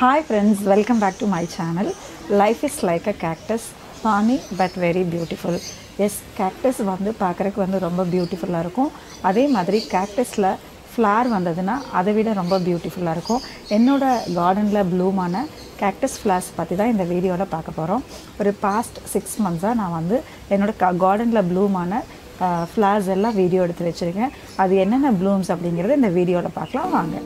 Hi friends welcome back to my channel life is like a cactus pani but very beautiful yes cactus வந்து பார்க்குறக்கு வந்து ரொம்ப பியூட்டிஃபுல்லாக இருக்கும். அதே மாதிரி கேக்டஸில் ஃப்ளார் வந்ததுன்னா அதை விட ரொம்ப பியூட்டிஃபுல்லாக இருக்கும். என்னோடய கார்டனில் ப்ளூமான கேக்டஸ் ஃப்ளார்ஸ் பற்றி தான் இந்த வீடியோவில் பார்க்க போகிறோம் ஒரு பாஸ்ட் சிக்ஸ் மந்த்ஸாக நான் வந்து என்னோடய க கார்டனில் ப்ளூமான ஃப்ளார்ஸ் எல்லாம் வீடியோ எடுத்து வச்சுருக்கேன். அது என்னென்ன ப்ளூம்ஸ் அப்படிங்கிறத இந்த வீடியோவில் பார்க்கலாம் வாங்க.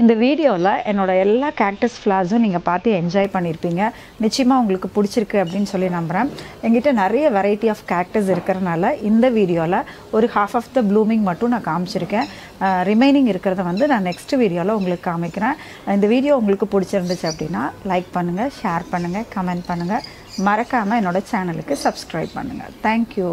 இந்த வீடியோவில் என்னோட எல்லா கேக்டஸ் ஃப்ளார்ஸும் நீங்கள் பார்த்து என்ஜாய் பண்ணியிருப்பீங்க நிச்சயமாக உங்களுக்கு பிடிச்சிருக்கு அப்படின்னு சொல்லி நம்புகிறேன் எங்கிட்ட நிறைய வெரைட்டி ஆஃப் கேக்டஸ் இருக்கிறனால இந்த வீடியோவில் ஒரு ஹாஃப் ஆஃப் த ப்ளூமிங் மட்டும் நான் காமிச்சிருக்கேன். ரிமைனிங் இருக்கிறத வந்து நான் நெக்ஸ்ட் வீடியோவில் உங்களுக்கு காமிக்கிறேன். இந்த வீடியோ உங்களுக்கு பிடிச்சிருந்துச்சு அப்படின்னா லைக் பண்ணுங்கள் ஷேர் பண்ணுங்கள் கமெண்ட் பண்ணுங்கள் மறக்காமல் என்னோடய சேனலுக்கு சப்ஸ்கிரைப் பண்ணுங்கள் தேங்க்யூ